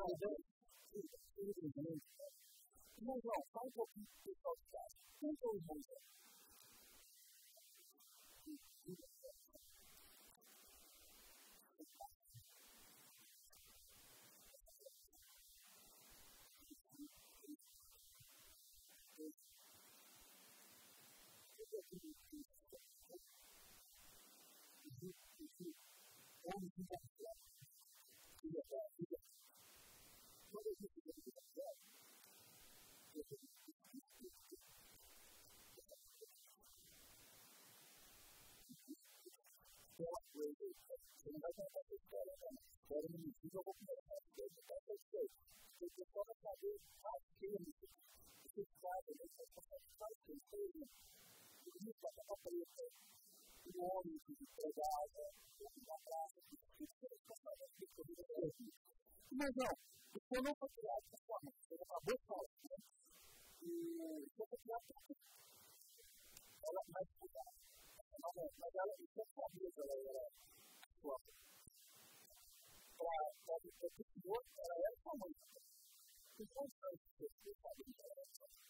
在这里，这个这个里面，那个包括你介绍起来，都是一种。A gente o homem que empregava uma casa que fica responsabilidade pelo governo. Mas não, eu não foi criado de forma que você de falar, né? E você foi criado por? Ela vai estudar. Mas ela não sabia que ela é sua. Para o professor, ela é sua mãe. Então, você sabe que ela é sua mãe.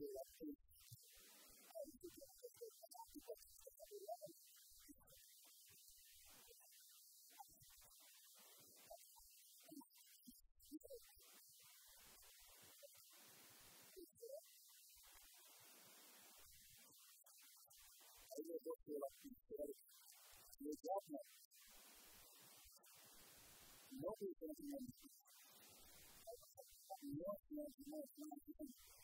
na hora de melhor, aí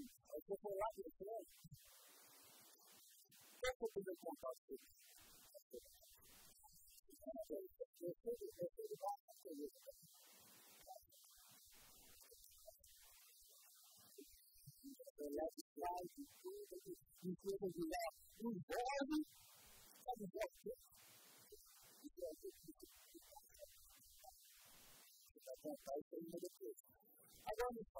é o que eu vou contar isso aí depois. Agora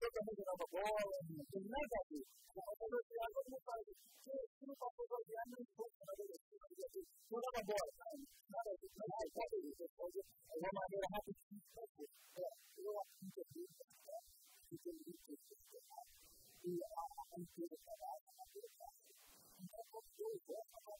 toda mundo jogava bola, tem nada a ver. Viajo, eu não falo, se não passou para viajar, não importa, não jogava bola, nada a ver, não pode isso, é uma maneira rapidinha de fazer. Eu acredito que é tem muito e a cultura trabalha na verdade. Então, quando eu a falar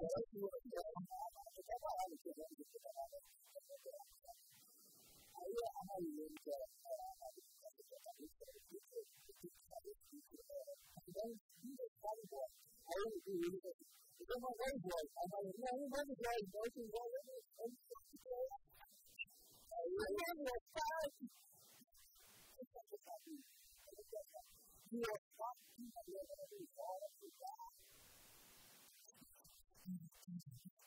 You. are not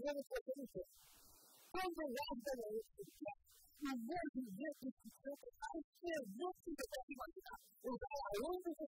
never said anything. Those are the that are yeah, my voice is very difficult. I feel guilty that everybody else is all over this.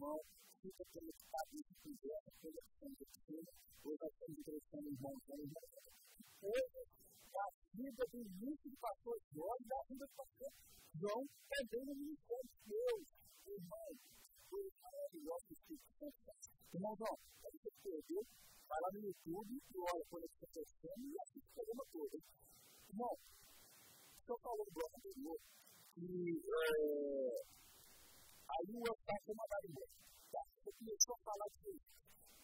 irmão, fica pelo país do governo, pela condição hoje nós estamos crescendo em bons anos. Hoje, a vida do início do pastor João e a vida do pastor João também no ministério de Deus, irmão. Ele maravilhoso Irmão João, a gente perdeu, vai lá no YouTube e olha quando ele está crescendo e assiste o programa todo. Irmão, o senhor falou do bloco anterior que. Aí eu faço uma varia. Começou a falar de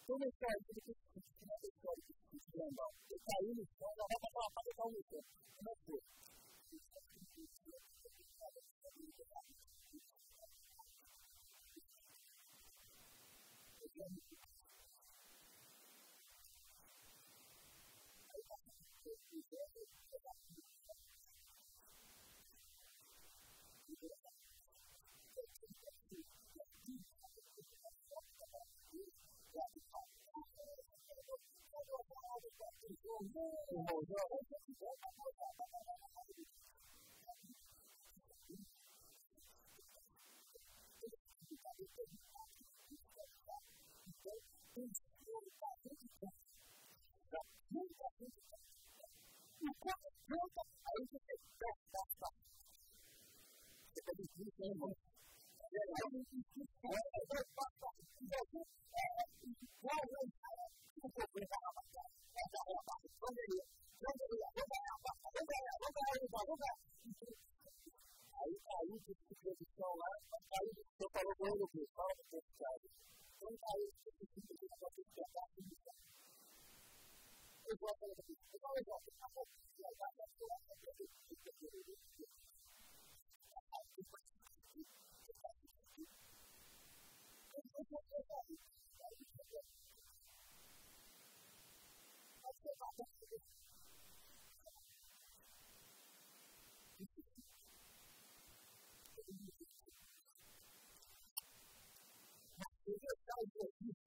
Começou a dizer que uma pessoa que eu caí no chão, ela vai passar uma faca para o chão. Como é que foi? Thank you. todo lo que estaba pensando. Cada vez que se hizo una cosa que estaba pensando. Es lo que se hizo. Es lo que estamos pensando. Es lo que se hizo. Thank you. 我我我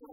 No.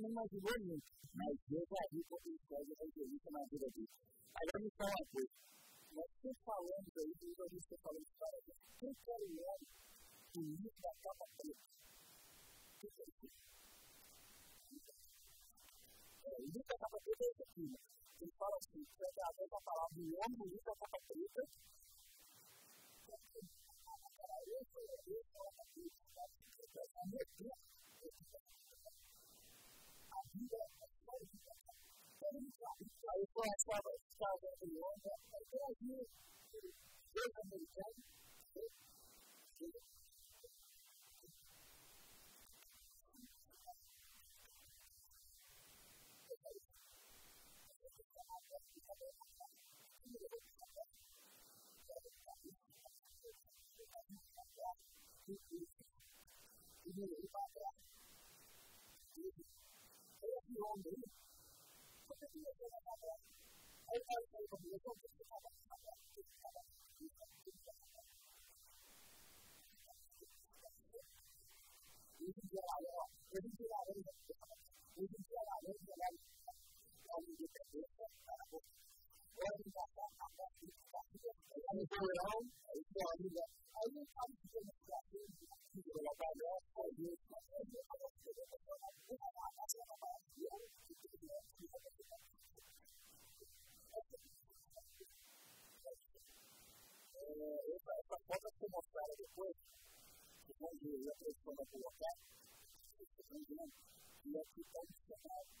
Não imaginou nunca, mas Deus abriu o potencial de evangelista na vida dele. Agora me fala uma coisa, nós estamos falando aí, e gente está falando de cara, quem quer o homem do livro da capa preta? é, Luta Capa Preta é isso aqui. Ele fala assim, pega a mesma palavra em homem, Luta Capa Preta. A vida é só vida. Eu conhecava a história de Londres, até ali, dois americanos, ele vai deve engajar na parte do Brasil, é no plural, é igualida. Aí eu falo que eu não sei se eu consigo trabalhar, fazer, fazer, fazer, fazer, fazer, fazer, Essa foto foi mostrada depois, quando a pessoa vai colocar, e aqui está o dicionário.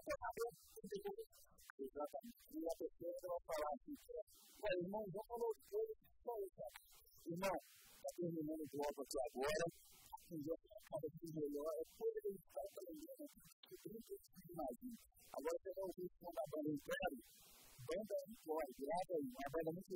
el montón de cosas y no también el mundo va a pasar ahora y yo a decir yo ahora después de estar con el mundo que tiene que ser más ahora tenemos que ir con la voluntad donde lo hay grado y la verdad es que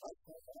我我我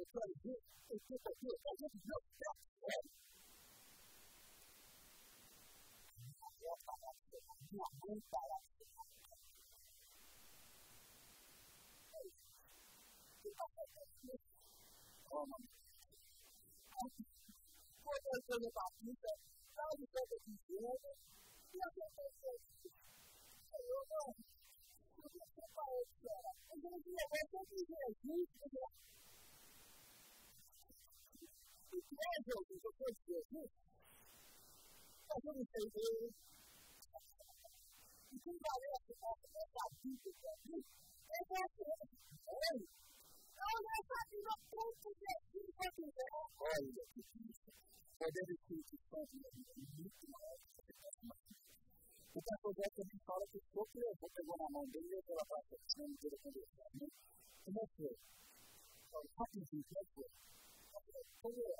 and try to do is just like this. Oh, this is no step. You are moved by that. Oh, my God. What does it about you? How does it make you feel? You have to say, I don't know. I'm going to be a man. I'm going to be a man. 那时候你就做企业主，在这里等于你最大的资产是你的价值，对不对？哎，然后呢？你做企业，你做企业，哎。我这个亲戚，他们都是农民，他们都是农民。我看到他们家里头，有时候他们家门对着太阳，他们家门对着太阳。那么，他们自己做，他们自己做。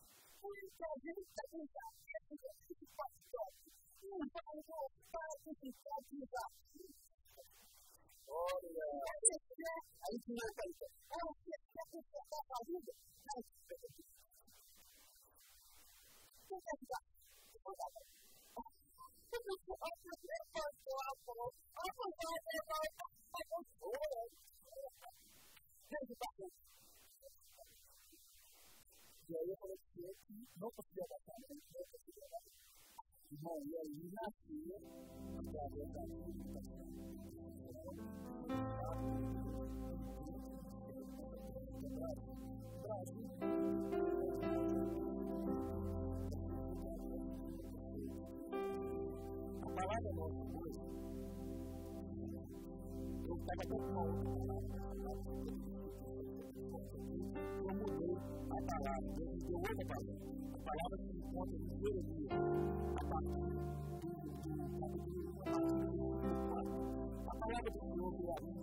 tell me that we got everything, this is what you Deberíamos de no confiar la carne, no confiar la No, yo ni la fui, la verdad, Apagámonos, pues. Preguntaba por favor. a palavra de outra palavra, a palavra que nos conta de Deus, a palavra de Deus, a de a palavra de Deus, a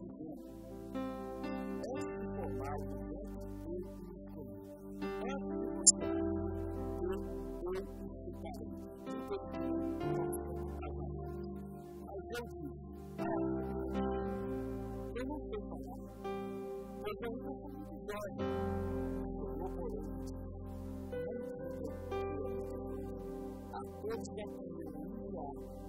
your destiny who you.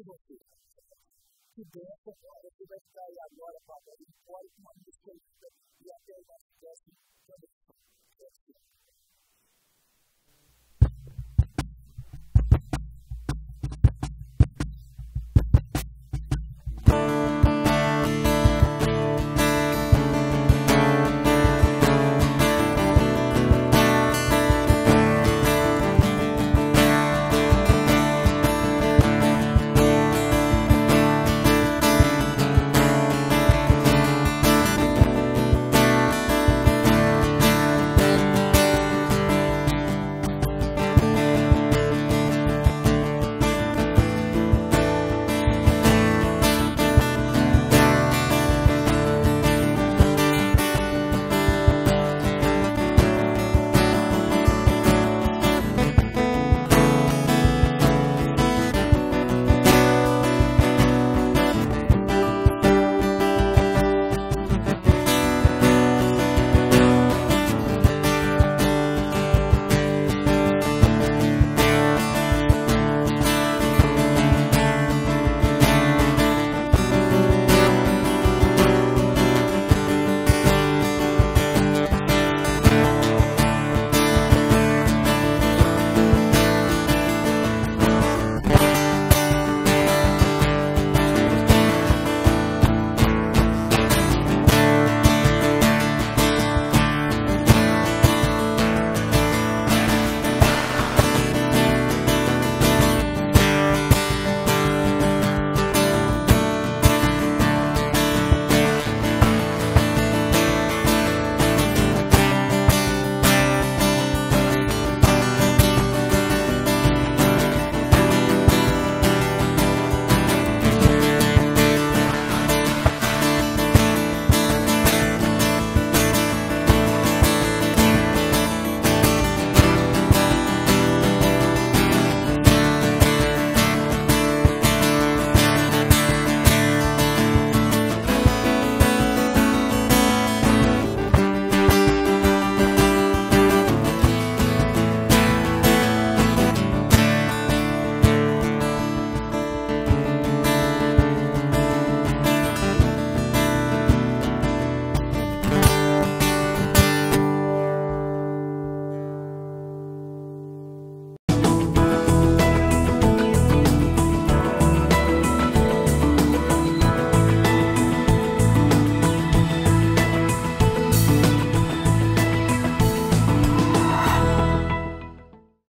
que você puder